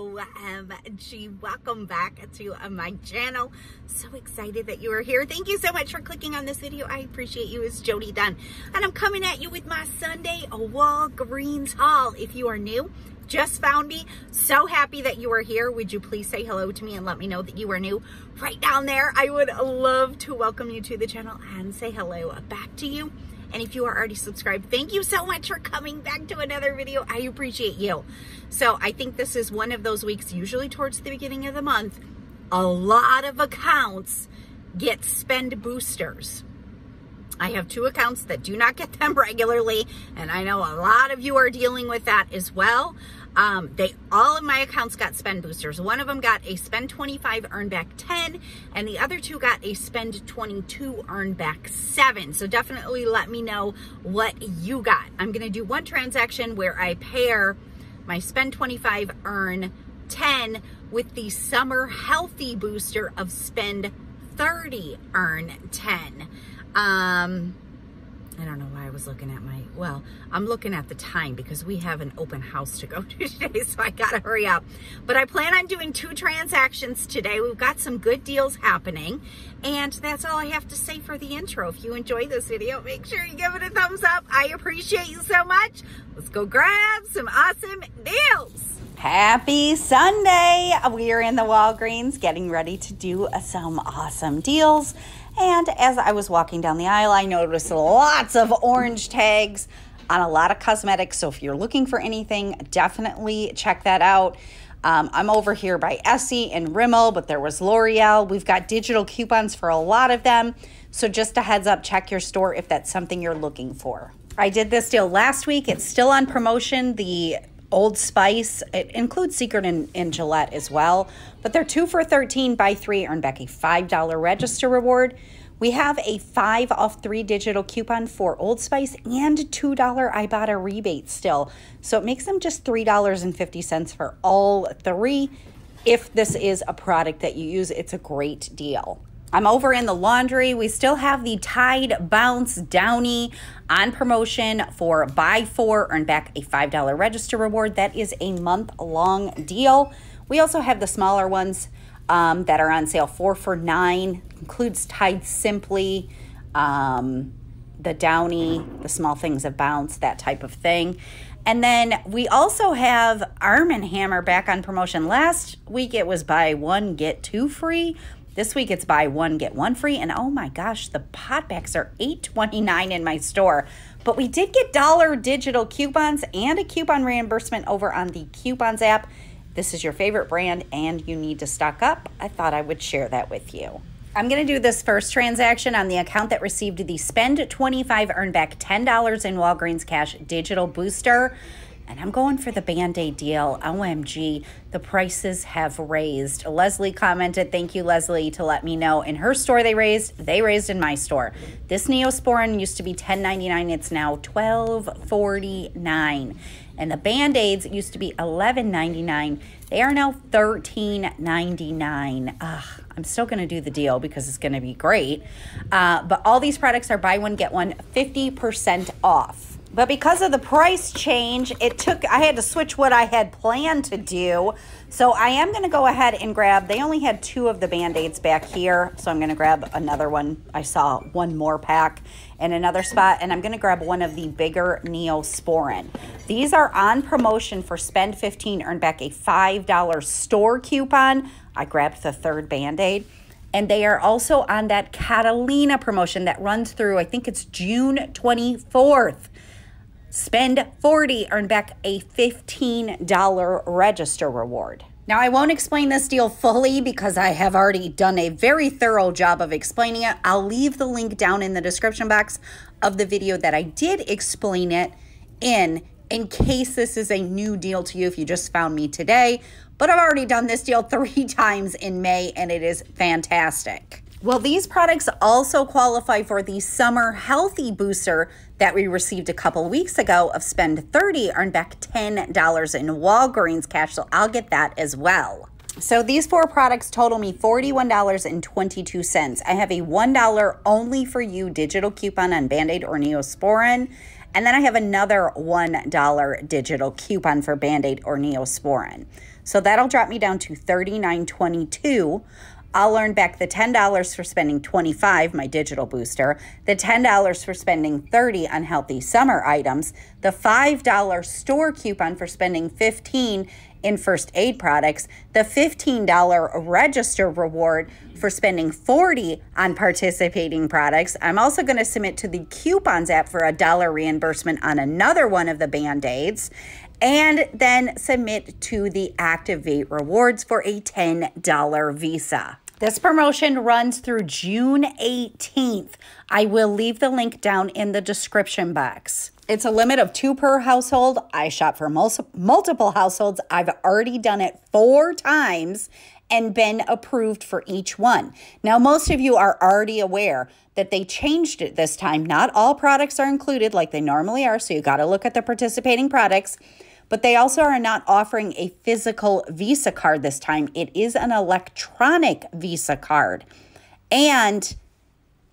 OMG. Welcome back to uh, my channel. So excited that you are here. Thank you so much for clicking on this video. I appreciate you. It's Jodi Dunn. And I'm coming at you with my Sunday Walgreens haul. If you are new, just found me. So happy that you are here. Would you please say hello to me and let me know that you are new right down there? I would love to welcome you to the channel and say hello back to you. And if you are already subscribed, thank you so much for coming back to another video. I appreciate you. So I think this is one of those weeks, usually towards the beginning of the month, a lot of accounts get spend boosters. I have two accounts that do not get them regularly, and I know a lot of you are dealing with that as well. Um, they all of my accounts got spend boosters. One of them got a spend 25 earn back 10 and the other two got a spend 22 earn back 7. So definitely let me know what you got. I'm going to do one transaction where I pair my spend 25 earn 10 with the summer healthy booster of spend 30 earn 10. Um, I don't know why I was looking at my, well, I'm looking at the time because we have an open house to go to today, so I gotta hurry up. But I plan on doing two transactions today. We've got some good deals happening. And that's all I have to say for the intro. If you enjoyed this video, make sure you give it a thumbs up. I appreciate you so much. Let's go grab some awesome deals. Happy Sunday. We are in the Walgreens getting ready to do some awesome deals. And as I was walking down the aisle, I noticed lots of orange tags on a lot of cosmetics. So if you're looking for anything, definitely check that out. Um, I'm over here by Essie and Rimmel, but there was L'Oreal. We've got digital coupons for a lot of them. So just a heads up, check your store if that's something you're looking for. I did this deal last week. It's still on promotion. The Old Spice. It includes Secret and, and, Gillette as well, but they're two for 13 buy three, earn back a $5 register reward. We have a five off three digital coupon for Old Spice and $2 Ibotta rebate still. So it makes them just $3.50 for all three. If this is a product that you use, it's a great deal. I'm over in the laundry. We still have the Tide Bounce Downy on promotion for buy four, earn back a $5 register reward. That is a month long deal. We also have the smaller ones um, that are on sale four for nine, includes Tide Simply, um, the Downy, the small things of bounce, that type of thing. And then we also have Arm & Hammer back on promotion. Last week it was buy one, get two free. This week it's buy one, get one free. And oh my gosh, the potbacks are $8.29 in my store. But we did get dollar digital coupons and a coupon reimbursement over on the coupons app. This is your favorite brand and you need to stock up. I thought I would share that with you. I'm going to do this first transaction on the account that received the spend 25 earn back $10 in Walgreens Cash digital booster. And I'm going for the Band Aid deal. OMG, the prices have raised. Leslie commented, Thank you, Leslie, to let me know. In her store, they raised, they raised in my store. This Neosporin used to be $10.99, it's now $12.49. And the Band Aids used to be $11.99, they are now $13.99. Ugh, I'm still going to do the deal because it's going to be great. Uh, but all these products are buy one, get one 50% off. But because of the price change, it took, I had to switch what I had planned to do. So I am going to go ahead and grab, they only had two of the Band-Aids back here. So I'm going to grab another one. I saw one more pack in another spot. And I'm going to grab one of the bigger Neosporin. These are on promotion for spend 15, earn back a $5 store coupon. I grabbed the third Band-Aid. And they are also on that Catalina promotion that runs through, I think it's June 24th. Spend 40, earn back a $15 register reward. Now, I won't explain this deal fully because I have already done a very thorough job of explaining it. I'll leave the link down in the description box of the video that I did explain it in, in case this is a new deal to you if you just found me today. But I've already done this deal three times in May and it is fantastic. Well, these products also qualify for the Summer Healthy Booster that we received a couple weeks ago of spend 30, earn back $10 in Walgreens cash. So I'll get that as well. So these four products total me $41.22. I have a $1 only for you digital coupon on Band-Aid or Neosporin. And then I have another $1 digital coupon for Band-Aid or Neosporin. So that'll drop me down to $39.22. I'll earn back the $10 for spending 25 my digital booster, the $10 for spending 30 on healthy summer items, the $5 store coupon for spending 15 in first aid products, the $15 register reward for spending 40 on participating products. I'm also going to submit to the coupons app for a dollar reimbursement on another one of the band-aids and then submit to the Activate Rewards for a $10 Visa. This promotion runs through June 18th. I will leave the link down in the description box. It's a limit of two per household. I shop for multiple households. I've already done it four times and been approved for each one. Now, most of you are already aware that they changed it this time. Not all products are included like they normally are, so you got to look at the participating products but they also are not offering a physical Visa card this time. It is an electronic Visa card. And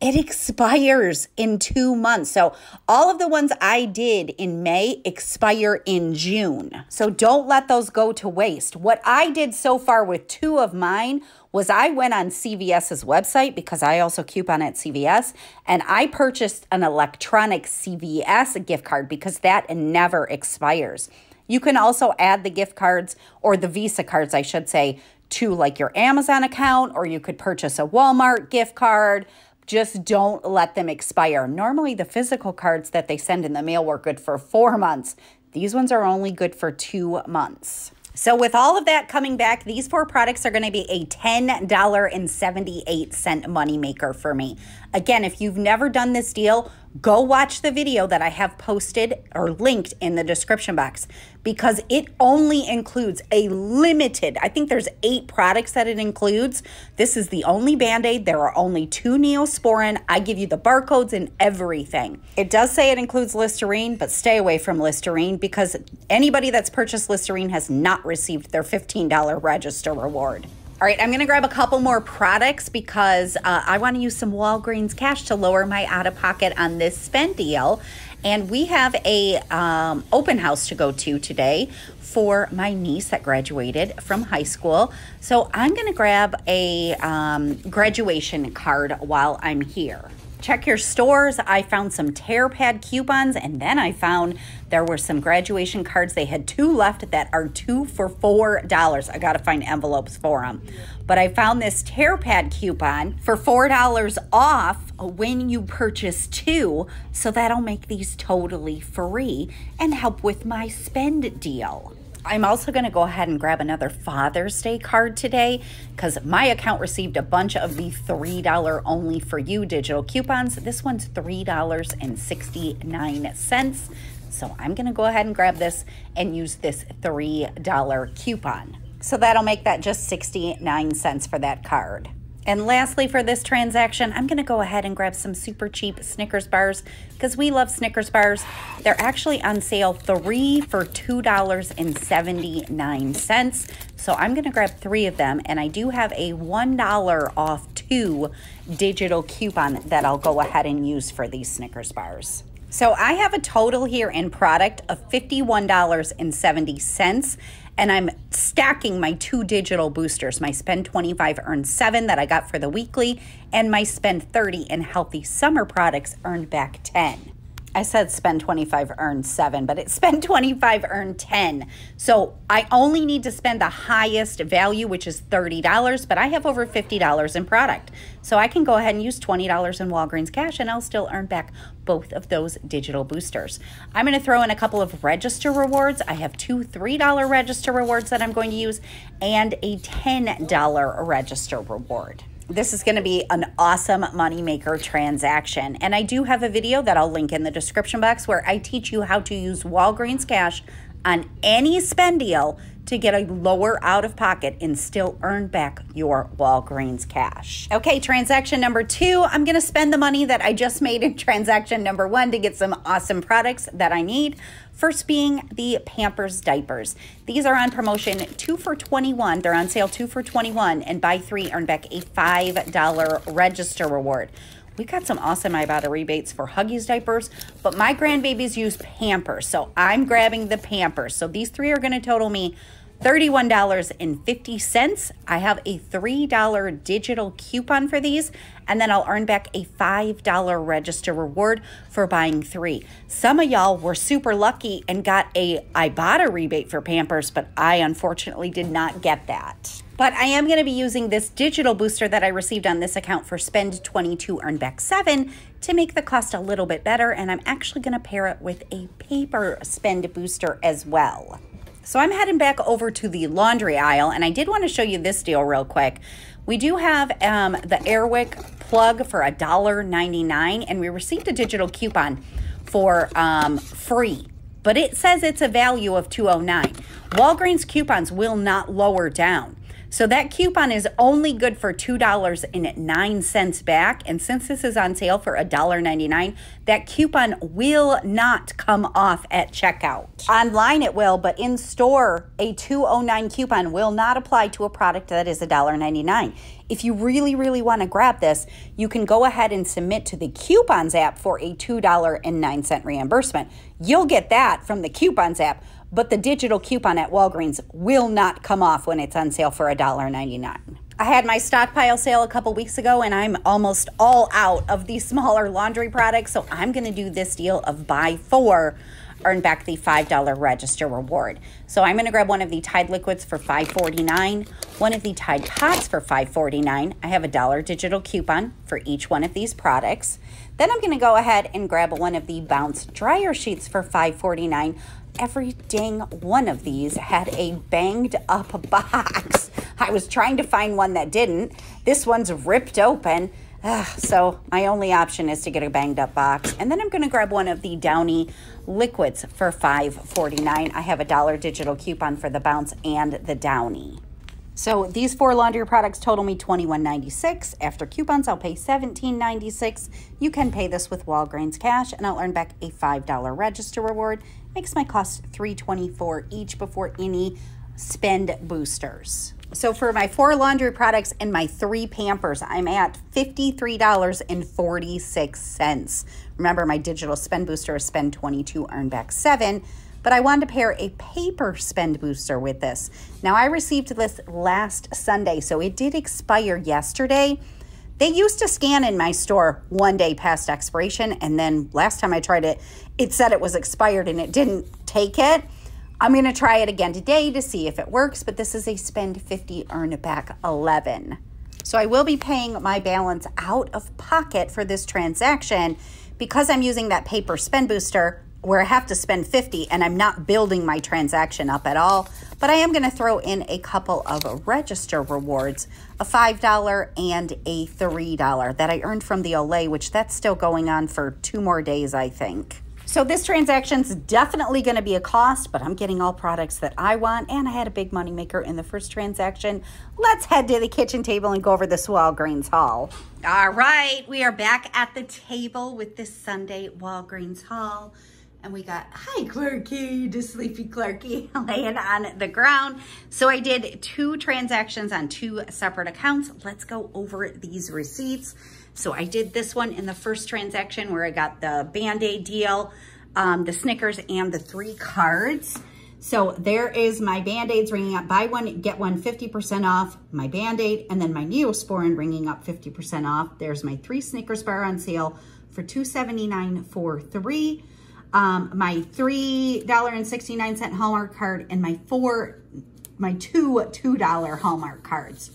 it expires in two months. So all of the ones I did in May expire in June. So don't let those go to waste. What I did so far with two of mine was I went on CVS's website because I also coupon at CVS and I purchased an electronic CVS gift card because that never expires. You can also add the gift cards or the Visa cards, I should say, to like your Amazon account, or you could purchase a Walmart gift card. Just don't let them expire. Normally, the physical cards that they send in the mail were good for four months. These ones are only good for two months. So with all of that coming back, these four products are going to be a $10.78 moneymaker for me. Again, if you've never done this deal, go watch the video that I have posted or linked in the description box because it only includes a limited, I think there's eight products that it includes. This is the only Band-Aid. There are only two Neosporin. I give you the barcodes and everything. It does say it includes Listerine, but stay away from Listerine because anybody that's purchased Listerine has not received their $15 register reward. All right, I'm to grab a couple more products because uh, I want to use some Walgreens cash to lower my out of pocket on this spend deal. And we have a um, open house to go to today for my niece that graduated from high school. So I'm going to grab a um, graduation card while I'm here check your stores. I found some tear pad coupons and then I found there were some graduation cards. They had two left that are two for $4. I got to find envelopes for them. But I found this tear pad coupon for $4 off when you purchase two. So that'll make these totally free and help with my spend deal. I'm also going to go ahead and grab another Father's Day card today because my account received a bunch of the $3 only for you digital coupons. This one's $3.69. So I'm going to go ahead and grab this and use this $3 coupon. So that'll make that just 69 cents for that card. And lastly, for this transaction, I'm going to go ahead and grab some super cheap Snickers bars because we love Snickers bars. They're actually on sale three for $2.79. So I'm going to grab three of them. And I do have a $1 off two digital coupon that I'll go ahead and use for these Snickers bars. So I have a total here in product of $51.70 and I'm stacking my two digital boosters, my spend 25 earn 7 that I got for the weekly and my spend 30 in healthy summer products earned back 10. I said spend 25, earn seven, but it's spend 25, earn 10. So I only need to spend the highest value, which is $30, but I have over $50 in product. So I can go ahead and use $20 in Walgreens cash and I'll still earn back both of those digital boosters. I'm going to throw in a couple of register rewards. I have two $3 register rewards that I'm going to use and a $10 register reward this is going to be an awesome moneymaker transaction. And I do have a video that I'll link in the description box where I teach you how to use Walgreens Cash on any spend deal to get a lower out of pocket and still earn back your Walgreens cash. Okay, transaction number two, I'm gonna spend the money that I just made in transaction number one to get some awesome products that I need. First being the Pampers diapers. These are on promotion two for 21. They're on sale two for 21 and buy three, earn back a $5 register reward. We got some awesome Ibotta rebates for Huggies diapers, but my grandbabies use Pampers, so I'm grabbing the Pampers. So these three are going to total me $31.50. I have a $3 digital coupon for these, and then I'll earn back a $5 register reward for buying three. Some of y'all were super lucky and got a Ibotta rebate for Pampers, but I unfortunately did not get that. But I am going to be using this digital booster that I received on this account for Spend 22 Earn Back 7 to make the cost a little bit better. And I'm actually going to pair it with a paper spend booster as well. So I'm heading back over to the laundry aisle and I did want to show you this deal real quick. We do have um, the Airwick plug for $1.99 and we received a digital coupon for um, free but it says it's a value of 209 Walgreens coupons will not lower down. So that coupon is only good for $2.09 back. And since this is on sale for $1.99, that coupon will not come off at checkout. Online it will, but in store, a 209 coupon will not apply to a product that is $1.99. If you really, really want to grab this, you can go ahead and submit to the Coupons app for a $2.09 reimbursement. You'll get that from the Coupons app but the digital coupon at Walgreens will not come off when it's on sale for $1.99. I had my stockpile sale a couple weeks ago and I'm almost all out of these smaller laundry products. So I'm going to do this deal of buy four, earn back the $5 register reward. So I'm going to grab one of the Tide liquids for $5.49, one of the Tide pods for $5.49. I have a dollar digital coupon for each one of these products. Then I'm going to go ahead and grab one of the Bounce dryer sheets for $5.49 every dang one of these had a banged up box. I was trying to find one that didn't. This one's ripped open. Ugh, so my only option is to get a banged up box. And then I'm going to grab one of the Downy liquids for $5.49. I have a dollar digital coupon for the Bounce and the Downy. So these four laundry products total me $21.96. After coupons, I'll pay $17.96. You can pay this with Walgreens cash, and I'll earn back a $5 register reward. Makes my cost $3.24 each before any spend boosters. So for my four laundry products and my three Pampers, I'm at $53.46. Remember, my digital spend booster is spend 22, earn back 7 but I wanted to pair a paper spend booster with this. Now, I received this last Sunday, so it did expire yesterday. They used to scan in my store one day past expiration, and then last time I tried it, it said it was expired and it didn't take it. I'm going to try it again today to see if it works, but this is a spend 50, earn back 11. So I will be paying my balance out of pocket for this transaction because I'm using that paper spend booster where I have to spend 50 and I'm not building my transaction up at all. But I am going to throw in a couple of register rewards, a $5 and a $3 that I earned from the Olay, which that's still going on for two more days, I think. So this transaction's definitely going to be a cost, but I'm getting all products that I want, and I had a big money maker in the first transaction. Let's head to the kitchen table and go over this Walgreens haul. All right, we are back at the table with this Sunday Walgreens haul and we got, hi Clarky, to sleepy Clarky laying on the ground. So I did two transactions on two separate accounts. Let's go over these receipts. So I did this one in the first transaction where I got the Band-Aid deal, um, the Snickers, and the three cards. So there is my Band-Aids ringing up, buy one, get one 50% off, my Band-Aid, and then my Neosporin ringing up 50% off. There's my three Snickers bar on sale for $2.79 for three um, my $3.69 Hallmark card and my four, my two $2 Hallmark cards.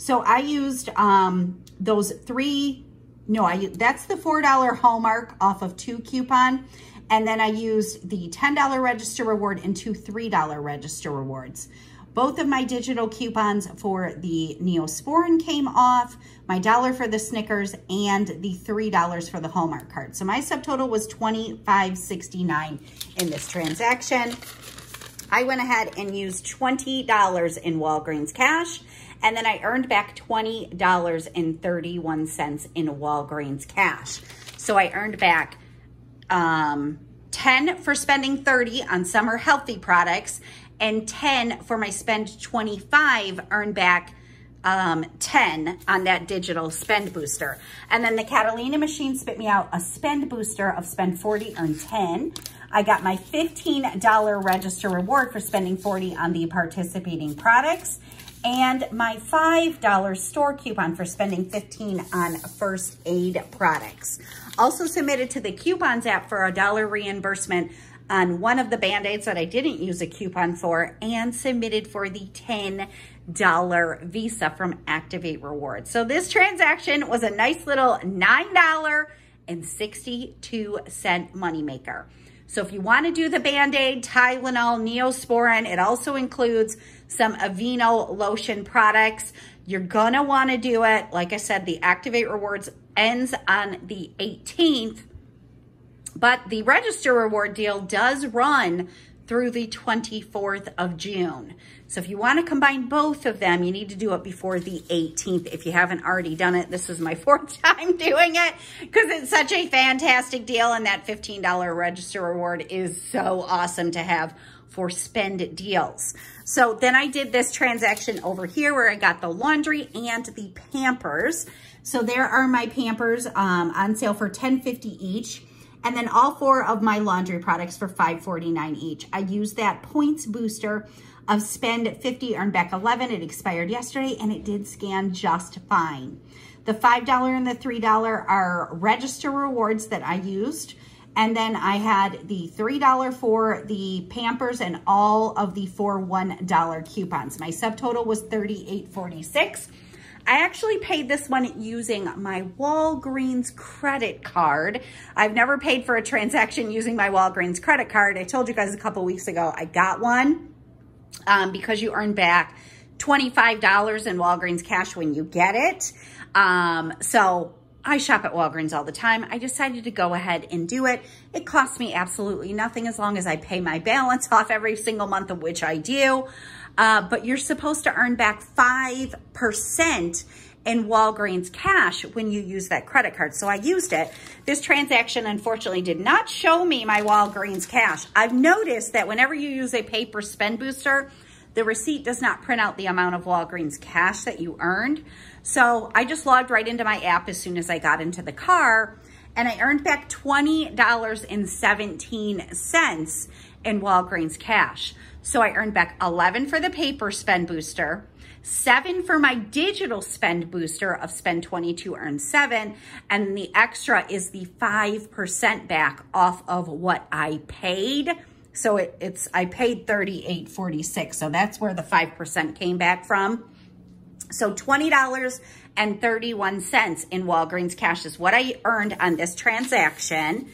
So I used um, those three, no, I that's the $4 Hallmark off of two coupon. And then I used the $10 register reward and two $3 register rewards. Both of my digital coupons for the Neosporin came off, my dollar for the Snickers, and the $3 for the Hallmark card. So my subtotal was $25.69 in this transaction. I went ahead and used $20 in Walgreens cash, and then I earned back $20.31 in Walgreens cash. So I earned back um, 10 for spending 30 on summer healthy products and 10 for my spend 25 earn back um, 10 on that digital spend booster. And then the Catalina machine spit me out a spend booster of spend 40, earn 10. I got my $15 register reward for spending 40 on the participating products and my $5 store coupon for spending 15 on first aid products. Also submitted to the coupons app for a dollar reimbursement on one of the Band-Aids that I didn't use a coupon for and submitted for the $10 Visa from Activate Rewards. So this transaction was a nice little $9.62 moneymaker. So if you want to do the Band-Aid, Tylenol, Neosporin, it also includes some Aveeno lotion products. You're going to want to do it. Like I said, the Activate Rewards ends on the 18th, but the Register Reward deal does run through the 24th of June. So if you want to combine both of them, you need to do it before the 18th. If you haven't already done it, this is my fourth time doing it because it's such a fantastic deal and that $15 register reward is so awesome to have for spend deals. So then I did this transaction over here where I got the laundry and the Pampers. So there are my Pampers um, on sale for $10.50 each. And then all four of my laundry products for $5.49 each. I used that points booster of spend 50, earn back 11. It expired yesterday and it did scan just fine. The $5 and the $3 are register rewards that I used. And then I had the $3 for the Pampers and all of the four $1 coupons. My subtotal was $38.46. I actually paid this one using my Walgreens credit card. I've never paid for a transaction using my Walgreens credit card. I told you guys a couple weeks ago I got one um, because you earn back $25 in Walgreens cash when you get it. Um, so I shop at Walgreens all the time. I decided to go ahead and do it. It costs me absolutely nothing as long as I pay my balance off every single month of which I do. Uh, but you're supposed to earn back 5% in Walgreens cash when you use that credit card. So I used it. This transaction unfortunately did not show me my Walgreens cash. I've noticed that whenever you use a paper spend booster, the receipt does not print out the amount of Walgreens cash that you earned. So I just logged right into my app as soon as I got into the car and I earned back $20.17 in Walgreens cash. So I earned back 11 for the paper spend booster, seven for my digital spend booster of spend 22 earn seven. And the extra is the 5% back off of what I paid. So it, it's, I paid 38.46. So that's where the 5% came back from. So $20.31 in Walgreens cash is what I earned on this transaction.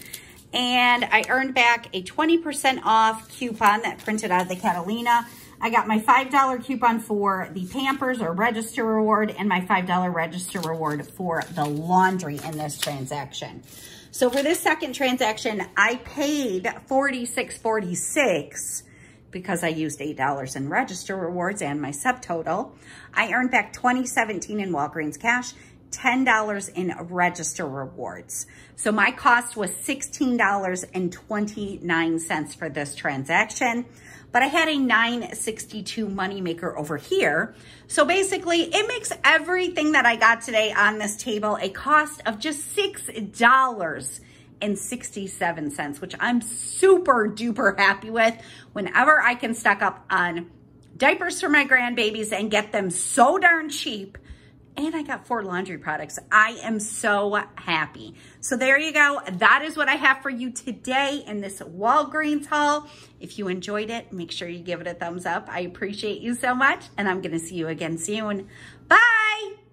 And I earned back a 20% off coupon that printed out of the Catalina. I got my $5 coupon for the Pampers or register reward and my $5 register reward for the laundry in this transaction. So for this second transaction, I paid $46.46 because I used $8 in register rewards and my subtotal. I earned back 2017 in Walgreens cash, $10 in register rewards. So my cost was $16.29 for this transaction, but I had a 962 moneymaker over here. So basically it makes everything that I got today on this table a cost of just $6 and 67 cents, which I'm super duper happy with whenever I can stock up on diapers for my grandbabies and get them so darn cheap and I got four laundry products. I am so happy. So there you go. That is what I have for you today in this Walgreens haul. If you enjoyed it, make sure you give it a thumbs up. I appreciate you so much, and I'm going to see you again soon. Bye!